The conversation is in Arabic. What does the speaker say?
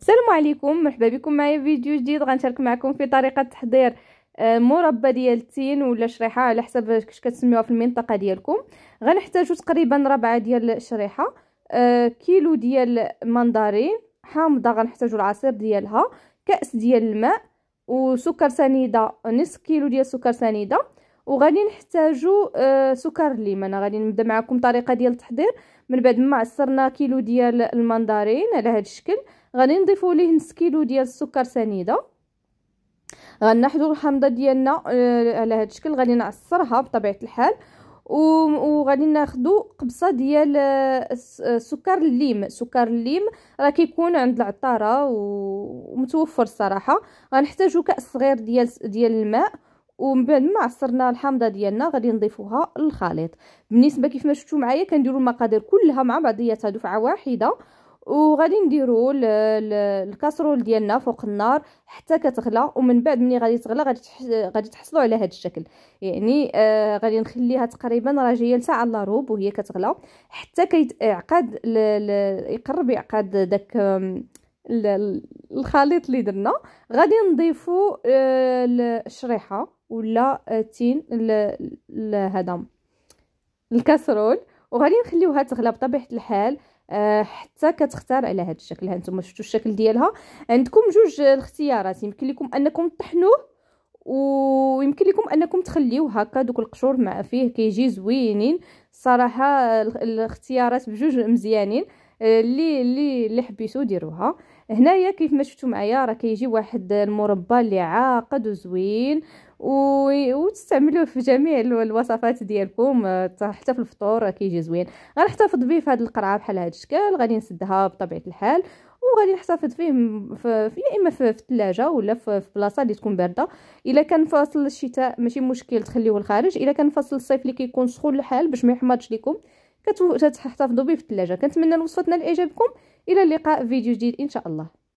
السلام عليكم مرحبا بكم معايا فيديو جديد. غنشارك معكم في طريقة تحضير آه، مربى ديال التين ولا شريحة على حسب كيفاش كتسميوها في المنطقة ديالكم. غنحتاجو تقريبا ربعة ديال الشريحة آه، كيلو ديال مندارين حامضة غنحتاجو العصير ديالها كأس ديال الماء وسكر سنيدة نصف كيلو ديال سكر سنيدة. وغادي نحتاجو آه، سكر الليم أنا غادي نبدا معكم الطريقة ديال التحضير. من بعد ما عصرنا كيلو ديال المندارين على هذا الشكل غادي نضيفوا ليه نص كيلو ديال السكر سنيدة. غنحضروا الحامضه ديالنا آه، على هذا الشكل. غادي نعصرها بطبيعة الحال. وغادي ناخذوا قبصة ديال آه، سكر الليم. سكر الليم راه كيكون عند العطارة ومتوفر الصراحه غنحتاجوا كأس صغير ديال ديال الماء. ومن بعد ما عصرنا الحامضه ديالنا غادي نضيفوها للخليط. بالنسبة كيف ما شفتوا معايا كنديروا المقادير كلها مع بعضياتها دفعة واحدة وغادي نديرو الكاسرول ديالنا فوق النار حتى كتغلى ومن بعد ملي غادي تغلى غادي غادي تحصلوا على هذا الشكل. يعني آه غادي نخليها تقريبا راه جاية لساعة إلا ربع وهي كتغلى. حتى كيتعقد يقرب يعقد داك الخليط اللي درنا. غادي نضيفو آه الشريحة ولا التين هذا الكاسرول. وغادي نخليوها تغلى بطبيعة الحال آه، حتى كتختار على هذا الشكل. ها نتوما شفتوا الشكل ديالها؟ عندكم جوج الاختيارات. يمكن لكم أنكم تطحنوه ويمكن لكم أنكم تخليوه هكا دوك القشور مع فيه كيجي زوينين. صراحة الاختيارات بجوج مزيانين آه، اللي اللي اللي حبيتو ديروها. هنايا كيف ما شفتوا معايا راه كيجي واحد المربى اللي عاقد وزوين وتستعملوه في جميع الوصفات ديالكم حتى في الفطور كيجي زوين. غنحتفظ به في هذه القرعة بحال هذا الشكل غادي نسدها بطبيعة الحال وغادي نحتفظ فيه في, يا إما في الثلاجه ولا في, بلاصة اللي تكون باردة. إلا كان فاصل الشتاء ماشي مشكل تخليوه الخارج إلا كان فاصل الصيف اللي كيكون سخون الحال باش ما يحمضش لكم كتحتفظوا به في الثلاجة. كنتمنى الوصفة تنال اعجابكم إلى اللقاء في فيديو جديد إن شاء الله.